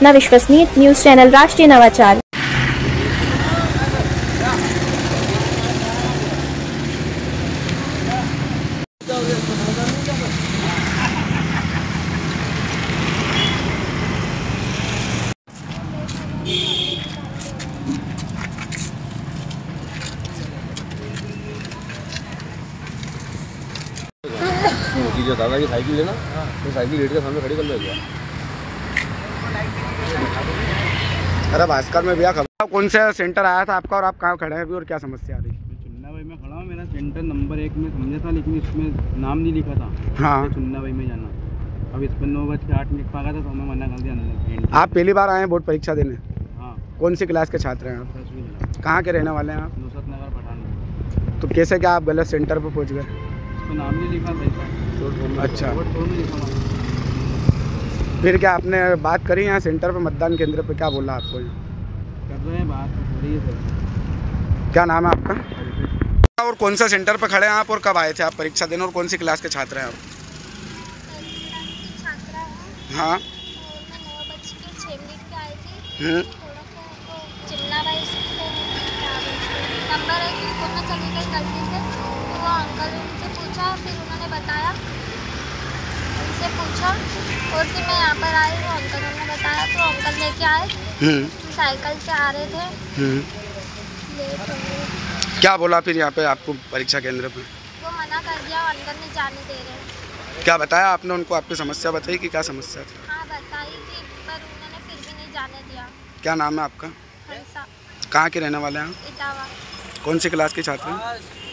अपना विश्वसनीय news channel राष्ट्रीय नवाचार। दादा की साइकिल है ना तो साइकिल गेट के सामने खड़ी कर लो बार। अरे भास्कर में भैया खबर कौन सा सेंटर आया था आपका और आप कहाँ खड़े हैं अभी और क्या समस्या आ रही? चुन्ना भाई में खड़ा हूँ मेरा सेंटर नंबर एक में समझा था लेकिन इसमें नाम नहीं लिखा था। हाँ। चुन्ना भाई में जाना। अब इस पर नौ बज के आठ मिनट पागा था तो मैं मना कर दिया अंदर आप पहली बार आए हैं बोर्ड परीक्षा देने? हाँ। कौन सी क्लास के छात्र हैं आप? कहाँ के रहने वाले हैं आप? नुसरत नगर पठान। तो कैसे क्या आप गलत सेंटर पर पहुँच गए? नाम नहीं लिखा था अच्छा वोट फ़ोन में लिखा हुआ फिर क्या आपने बात करी यहाँ सेंटर पर मतदान केंद्र पे? क्या बोला आपको कर रहे हैं बात हो रही है क्या नाम है आपका? और कौन सा सेंटर पर खड़े हैं आप और कब आए थे आप परीक्षा देने? और कौन सी क्लास के छात्र हैं आप? छात्रा हाँ। के पे हम्म, हैं, नंबर एक स्कूल में चली गई गलती से तो वो अंकल उनसे पूछा फिर उन्होंने बताया। उनसे पूछा और फिर मैं यहाँ पर आई वो अंकल ने बताया तो अंकल लेके आए। हम्म, साइकिल से आ रहे थे। हम्म। हो क्या बोला फिर यहाँ पे आपको परीक्षा केंद्र पे? वो मना कर दिया और अंकल नहीं जाने दे रहे। क्या बताया आपने? उनको आपकी समस्या बताई कि क्या समस्या थी? हाँ बताई थी पर उन्होंने फिर भी नहीं जाने दिया। क्या नाम है आपका? कहाँ के रहने वाले हैं इटावा। कौन सी क्लास के छात्र हैं? की